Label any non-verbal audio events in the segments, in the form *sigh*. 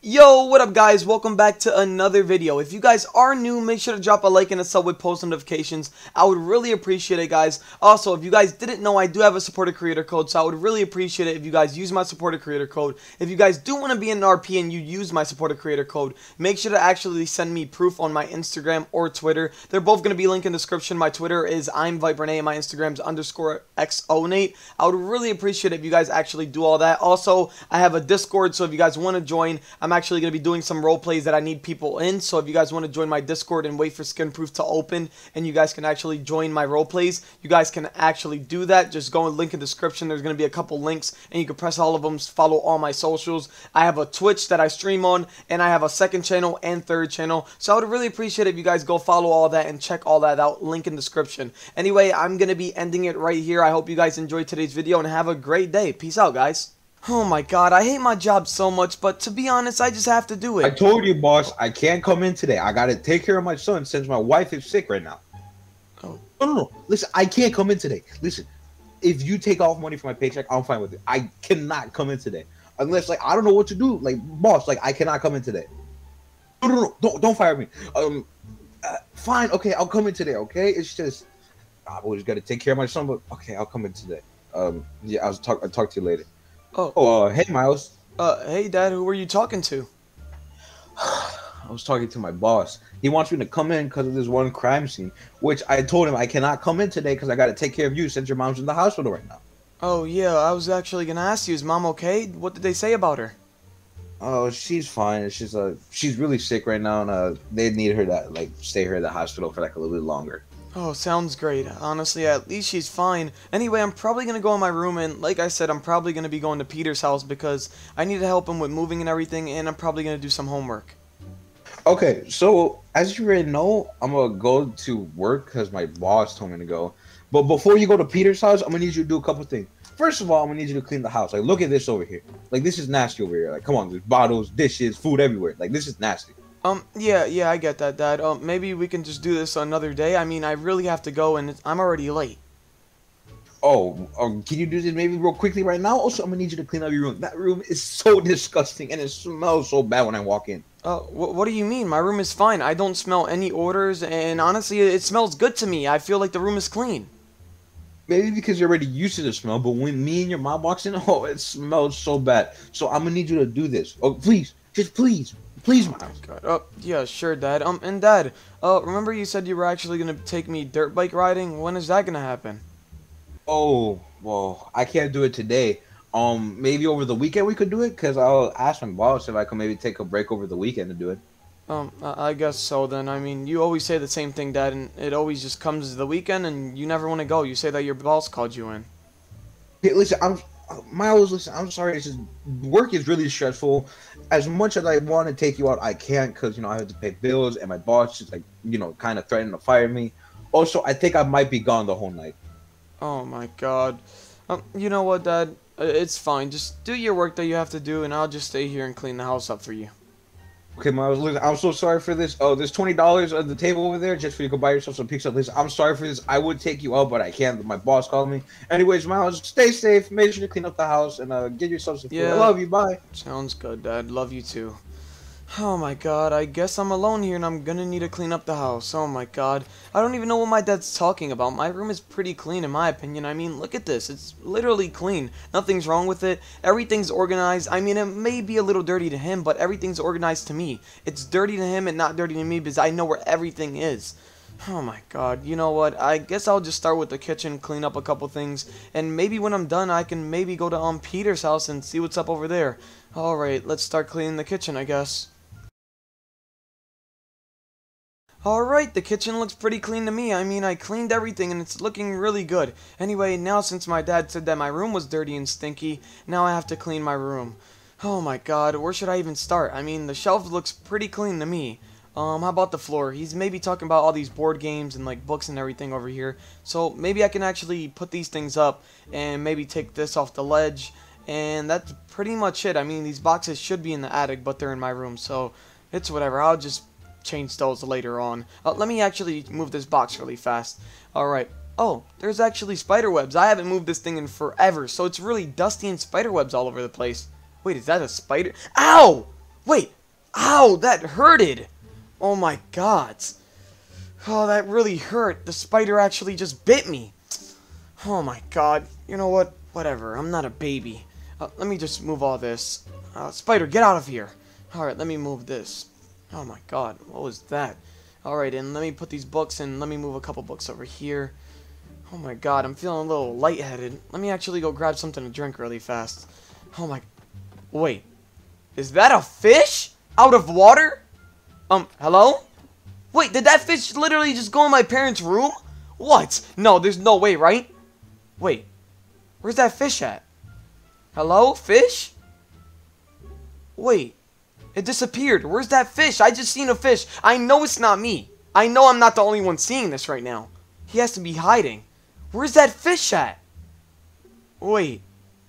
Yo, what up guys? Welcome back to another video. If you guys are new, make sure to drop a like and a sub with post notifications. I would really appreciate it guys. Also, if you guys didn't know, I do have a supporter creator code, so I would really appreciate it if you guys use my supporter creator code. If you guys do want to be an RP and you use my supporter creator code, make sure to actually send me proof on my Instagram or Twitter. They're both going to be linked in the description. My Twitter is I'm ViperNate and my Instagram's underscore XONate. I would really appreciate it if you guys actually do all that. Also, I have a Discord, so if you guys want to join, I'm actually going to be doing some role plays that I need people in. So if you guys want to join my Discord and wait for Skinproof to open and you guys can actually join my role plays, you guys can actually do that. Just go and link in the description. There's going to be a couple links and you can press all of them, follow all my socials. I have a Twitch that I stream on and I have a second channel and third channel. So I would really appreciate if you guys go follow all that and check all that out. Link in description. Anyway, I'm going to be ending it right here. I hope you guys enjoyed today's video and have a great day. Peace out, guys. Oh my god, I hate my job so much, but to be honest, I just have to do it. I told you, boss, I can't come in today. I gotta take care of my son since my wife is sick right now. Oh. No, no, no. Listen, I can't come in today. Listen, if you take off money from my paycheck, I'm fine with it. I cannot come in today. Unless, like, I don't know what to do. Like, boss, like, I cannot come in today. No, no, no. Don't, don't fire me. Um, uh, fine. Okay, I'll come in today, okay? It's just, I always gotta take care of my son, but okay, I'll come in today. Um, yeah, I'll talk, I'll talk to you later. Oh, Oh, uh, hey, Miles. uh, hey dad, who were you talking to? *sighs* I was talking to my boss. He wants me to come in because of this one crime scene, which I told him I cannot come in today because I got to take care of you since your mom's in the hospital right now. Oh yeah, I was actually gonna ask you, is mom okay? What did they say about her? Oh, she's fine. She's uh, she's really sick right now, and uh, they need her to like stay here at the hospital for like a little bit longer. Oh, sounds great. Honestly, at least she's fine. Anyway, I'm probably gonna go in my room and, like I said, I'm probably gonna be going to Peter's house because I need to help him with moving and everything, and I'm probably gonna do some homework. Okay, so as you already know, I'm gonna go to work because my boss told me to go. But before you go to Peter's house, I'm gonna need you to do a couple things. First of all, I'm gonna need you to clean the house. Like, look at this over here. Like, this is nasty over here. Like, come on, there's bottles, dishes, food everywhere. Like, this is nasty. Um, yeah, yeah, I get that, Dad. Um, maybe we can just do this another day. I mean, I really have to go, and it's, I'm already late. Oh, um, can you do this maybe real quickly right now? Also, I'm gonna need you to clean up your room. That room is so *laughs* disgusting and it smells so bad when I walk in. Uh, wh- what do you mean? My room is fine. I don't smell any odors, and honestly, it smells good to me. I feel like the room is clean. Maybe because you're already used to the smell, but when me and your mom walks in, *laughs* oh, it smells so bad. So I'm gonna need you to do this. Oh, please, just please, please, Miles. God. Oh, yeah, sure, Dad. Um, and Dad, uh, remember you said you were actually gonna take me dirt bike riding? When is that gonna happen? Oh, well, I can't do it today. Um, maybe over the weekend we could do it, cause I'll ask my boss if I can maybe take a break over the weekend to do it. Um, I I guess so then. I mean, you always say the same thing, Dad, and it always just comes to the weekend, and you never want to go. You say that your boss called you in. Hey, listen, I'm Miles. Listen, I'm sorry. It's just work is really stressful. As much as I want to take you out, I can't because you know I have to pay bills, and my boss is like you know kind of threatening to fire me. Also, I think I might be gone the whole night. Oh my God. Um, you know what, Dad? It's fine. Just do your work that you have to do, and I'll just stay here and clean the house up for you. Okay, Miles. Listen, I'm so sorry for this. Oh, there's twenty dollars on the table over there just for you to go buy yourself some pizza. Listen, I'm sorry for this. I would take you out, but I can't. My boss called me. Anyways, Miles, stay safe. Make sure to clean up the house and uh, get yourself some food. Yeah. I love you. Bye. Sounds good, Dad. Love you too. Oh my god, I guess I'm alone here and I'm gonna need to clean up the house. Oh my god. I don't even know what my dad's talking about. My room is pretty clean in my opinion. I mean, look at this. It's literally clean. Nothing's wrong with it. Everything's organized. I mean, it may be a little dirty to him, but everything's organized to me. It's dirty to him and not dirty to me because I know where everything is. Oh my god, you know what? I guess I'll just start with the kitchen, clean up a couple things, and maybe when I'm done, I can maybe go to um Peter's house and see what's up over there. Alright, let's start cleaning the kitchen, I guess. Alright, the kitchen looks pretty clean to me. I mean, I cleaned everything and it's looking really good. Anyway, now since my dad said that my room was dirty and stinky, now I have to clean my room. Oh my god, where should I even start? I mean, the shelf looks pretty clean to me. Um, how about the floor? He's maybe talking about all these board games and like books and everything over here. So maybe I can actually put these things up and maybe take this off the ledge. And that's pretty much it. I mean, these boxes should be in the attic, but they're in my room. So it's whatever. I'll just change those later on. Uh, let me actually move this box really fast. Alright. Oh, there's actually spider webs. I haven't moved this thing in forever, so it's really dusty and spider webs all over the place. Wait, is that a spider? Ow! Wait. Ow, that hurted. Oh my god. Oh, that really hurt. The spider actually just bit me. Oh my god. You know what? Whatever. I'm not a baby. Uh, let me just move all this. Uh, spider, get out of here. Alright, let me move this. Oh my god. What was that? Alright, and let me put these books and let me move a couple books over here. Oh my god, I'm feeling a little lightheaded. Let me actually go grab something to drink really fast. Oh my... Wait. Is that a fish? Out of water? Um, hello? Wait, did that fish literally just go in my parents' room? What? No, there's no way, right? Wait. Where's that fish at? Hello? Fish? Wait. It disappeared. Where's that fish? I just seen a fish. I know it's not me. I know I'm not the only one seeing this right now. He has to be hiding. Where's that fish at? Wait.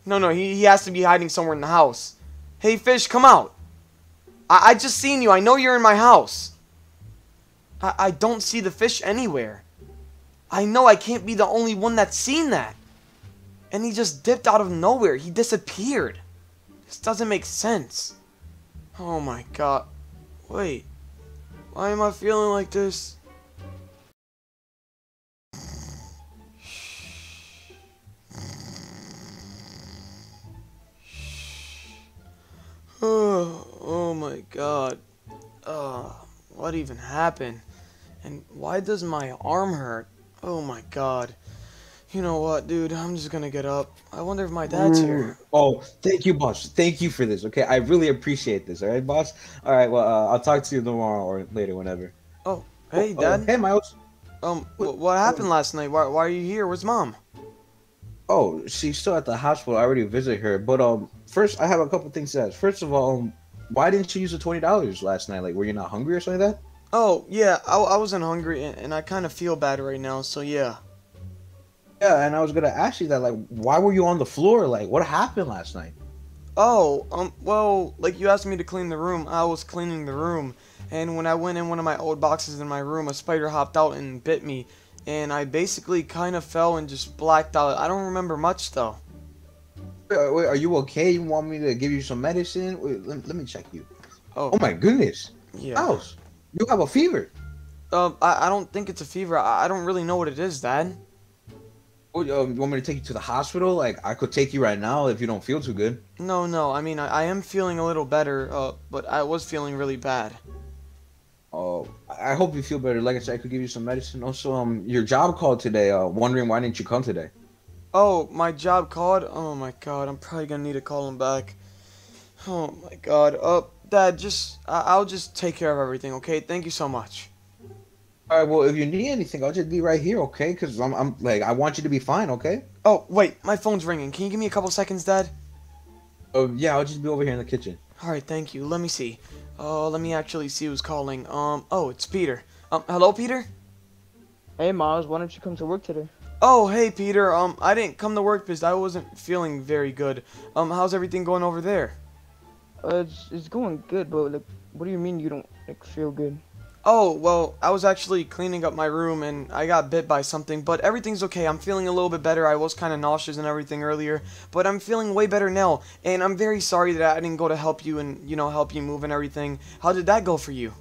No, no, he, he has to be hiding somewhere in the house. Hey, fish, come out. I, I just seen you. I know you're in my house. I, I don't see the fish anywhere. I know I can't be the only one that's seen that. And he just dipped out of nowhere. He disappeared. This doesn't make sense. Oh my god. Wait. Why am I feeling like this? Oh, *sighs* oh my god. Oh, what even happened? And why does my arm hurt? Oh my god. You know what, dude? I'm just gonna get up. I wonder if my dad's here. Oh, thank you, boss. Thank you for this. Okay, I really appreciate this. All right, boss. All right. Well, uh, I'll talk to you tomorrow or later, whenever. Oh, hey, Oh, dad. hey, Miles. Um, wh- what happened last night? Why, why are you here? Where's mom? Oh, she's still at the hospital. I already visited her. But um, first I have a couple things to ask. First of all, um, why didn't you use the twenty dollars last night? Like, were you not hungry or something like that? Oh, yeah, I, I wasn't hungry and, and I kind of feel bad right now, so yeah. Yeah, and I was gonna ask you that. Like, why were you on the floor? Like, what happened last night? Oh, um, well, like you asked me to clean the room, I was cleaning the room, and when I went in one of my old boxes in my room, a spider hopped out and bit me, and I basically kind of fell and just blacked out. I don't remember much though. Wait, wait, are you okay? You want me to give you some medicine? Wait, let, let me check you. Oh, Oh my goodness, yeah. Miles, you have a fever. Um, I, I don't think it's a fever. I, I don't really know what it is, Dad. Oh, you want me to take you to the hospital? Like, I could take you right now if you don't feel too good. No, no, I mean, I, I am feeling a little better, uh, but I was feeling really bad. Oh, I I hope you feel better. Like I said, I could give you some medicine. Also, um, your job called today. Uh, wondering why didn't you come today? Oh, my job called? Oh my god, I'm probably gonna need to call him back. Oh my god. Uh, Dad, just, I I'll just take care of everything, okay? Thank you so much. All right. Well, if you need anything, I'll just be right here, okay? Cause I'm, I'm like, I want you to be fine, okay? Oh, wait, my phone's ringing. Can you give me a couple seconds, Dad? Oh, yeah. I'll just be over here in the kitchen. Alright, thank you. Let me see. Oh, let me actually see who's calling. Um, oh, it's Peter. Um, hello, Peter? Hey Miles, why don't you come to work today? Oh, hey, Peter. Um, I didn't come to work because I wasn't feeling very good. Um, how's everything going over there? Uh, it's, it's going good, but like, what do you mean you don't like feel good? Oh, well, I was actually cleaning up my room and I got bit by something, but everything's okay. I'm feeling a little bit better. I was kind of nauseous and everything earlier, but I'm feeling way better now. And I'm very sorry that I didn't go to help you and, you know, help you move and everything. How did that go for you?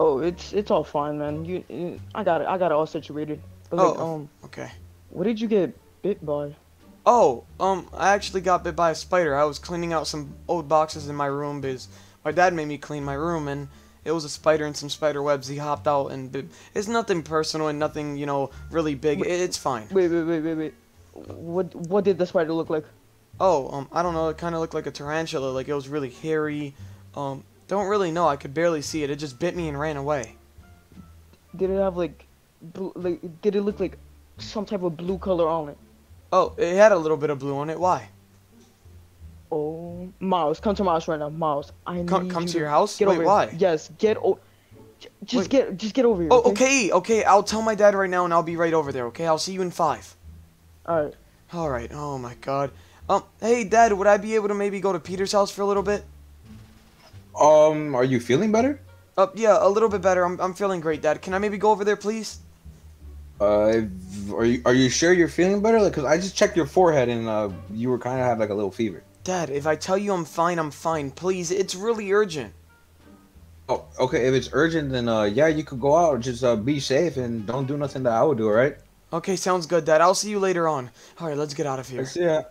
Oh, it's it's all fine, man. You, you I got it. I got it all situated. But like, Oh. um, Okay. what did you get bit by? Oh, um, I actually got bit by a spider. I was cleaning out some old boxes in my room because my dad made me clean my room and it was a spider and some spider webs. He hopped out and. It's nothing personal and nothing, you know, really big. Wait. It's fine. Wait, wait, wait, wait, wait. What what did the spider look like? Oh, um, I don't know. It kind of looked like a tarantula. Like it was really hairy. Um, don't really know. I could barely see it. It just bit me and ran away. Did it have like, like, did it look like some type of blue color on it? Oh, it had a little bit of blue on it. Why? Oh, Miles, come to my house right now, Miles. I Come, need come you to your house? Get Wait, over here. why? Yes, get o- j- Just Wait. get, just get over here. Oh, okay, okay. I'll tell my dad right now and I'll be right over there. Okay, I'll see you in five. All right. All right. Oh my God. Um, hey, Dad, would I be able to maybe go to Peter's house for a little bit? Um, are you feeling better? Uh, yeah, a little bit better. I'm, I'm feeling great, Dad. Can I maybe go over there, please? Uh, are you are you sure you're feeling better? Like, cause I just checked your forehead and uh, you were kind of have like a little fever. Dad, if I tell you I'm fine, I'm fine. Please, it's really urgent. Oh, okay. If it's urgent, then uh, yeah, you could go out. Just uh, be safe and don't do nothing that I would do. All right. Okay, sounds good, Dad. I'll see you later on. All right, let's get out of here. Ya.